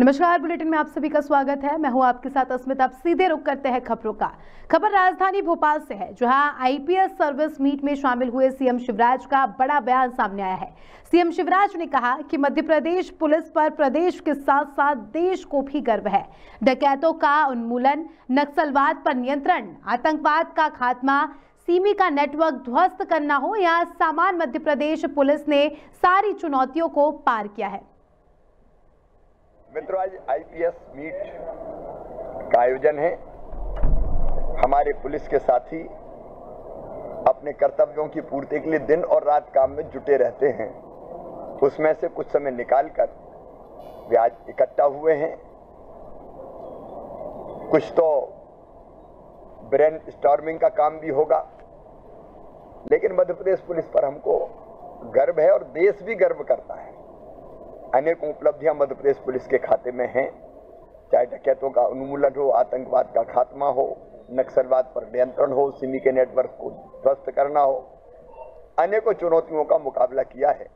नमस्कार, बुलेटिन में आप सभी का स्वागत है। मैं हूँ आपके साथ अस्मित। आप सीधे रुक करते हैं खबरों का। खबर राजधानी भोपाल से है, जहाँ आईपीएस सर्विस मीट में शामिल हुए सीएम शिवराज का बड़ा बयान सामने आया है। सीएम शिवराज ने कहा कि मध्य प्रदेश पुलिस पर प्रदेश के साथ साथ देश को भी गर्व है। डकैतों का उन्मूलन, नक्सलवाद पर नियंत्रण, आतंकवाद का खात्मा, सीमी का नेटवर्क ध्वस्त करना हो या सामान मध्य प्रदेश पुलिस ने सारी चुनौतियों को पार किया है। मित्रों, आज आईपीएस मीट का आयोजन है। हमारे पुलिस के साथी अपने कर्तव्यों की पूर्ति के लिए दिन और रात काम में जुटे रहते हैं। उसमें से कुछ समय निकालकर वे आज इकट्ठा हुए हैं। कुछ तो ब्रेन स्टॉर्मिंग का काम भी होगा। लेकिन मध्य प्रदेश पुलिस पर हमको गर्व है और देश भी गर्व करता है। अनेक उपलब्धियाँ मध्य प्रदेश पुलिस के खाते में हैं। चाहे डकैतों का उन्मूलन हो, आतंकवाद का खात्मा हो, नक्सलवाद पर नियंत्रण हो, सिमी के नेटवर्क को ध्वस्त करना हो, अनेकों चुनौतियों का मुकाबला किया है।